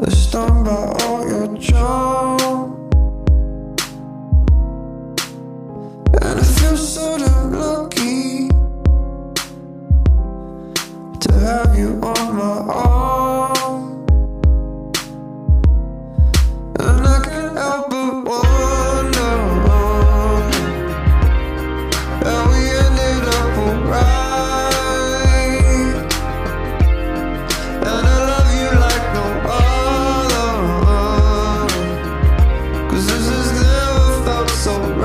Let's stand by all your charm And I feel so damn lucky To have you on my arm soul